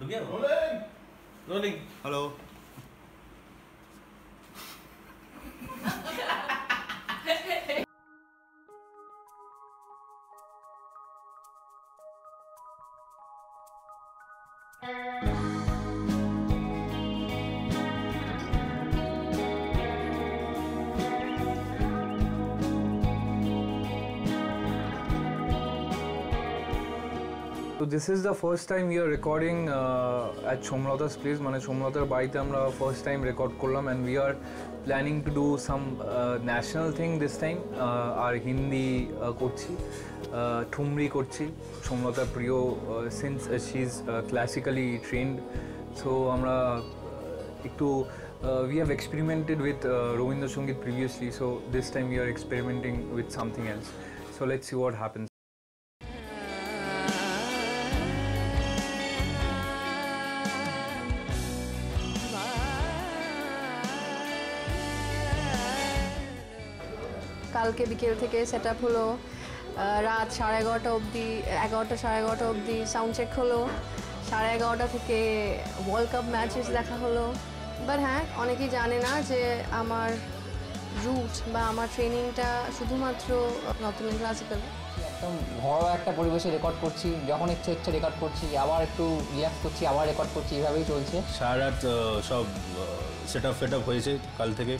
Đúng rồi. Nôn lên. Hello. Thank you. Is the first time we are recording uh, at Shomlata's place. মানে সোমলতার বাড়িতে আমরা first time record করলাম and we are planning to do some national thing this time R Hindi uh, করছি uh, thumri করছি। সোমলতার প্রিয় since she is classically trained so আমরা uh, একটু we have experimented with Rabindrasangeet previously so this time we are experimenting with something else so let's see what happens কালকে বিকেল থেকে set up হলো রাত সাড়ে এগারোটা অবধি এগারোটা সাড়ে এগারোটা অবধি সাউন্ড চেক হলো। সাড়ে এগারোটা থেকে ওয়ার্ল্ড কাপ ম্যাচেস দেখা হলো। বাট হ্যাঁ অনেকেই জানে না যে আমার রুট বা আমার ট্রেনিংটা শুধুমাত্র নতুন ক্লাসিক্যাল একদম ঘরোয়া একটা পরিবেশে রেকর্ড করছি যখন ইচ্ছে ইচ্ছে রেকর্ড করছি আবার একটু রিয়াক্ট করছি আবার রেকর্ড করছি এভাবেই চলছে। সারা রাত সব সেট আপ ফেট আপ হয়েছে কাল থেকে।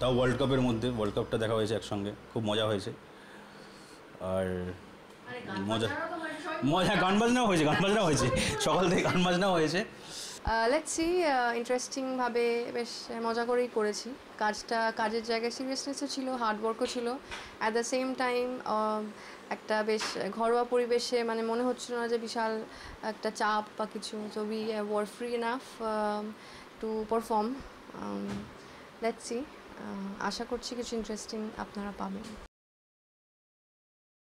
তাও ওয়ার্ল্ড কাপের মধ্যে ওয়ার্ল্ড কাপটা দেখা হয়েছে একসঙ্গে খুব মজা হয়েছে। আর মজা মজা গান বাজনাও হয়েছে গান বাজনাও হয়েছে। সকাল থেকে গান বাজনাও হয়েছে। লেটস সি ইন্টারেস্টিংভাবে বেশ মজা করেই করেছি। কাজটা কাজের জায়গায় সিরিয়াসনেসও ছিল হার্ডওয়ার্কও ছিল। অ্যাট দ্য সেম টাইম একটা বেশ ঘরোয়া পরিবেশে মানে মনে হচ্ছিল না যে বিশাল একটা চাপ বা কিছু। তো we were free enough to perform let's see আশা করছি কিছু ইন্টারেস্টিং আপনারা পাবেন।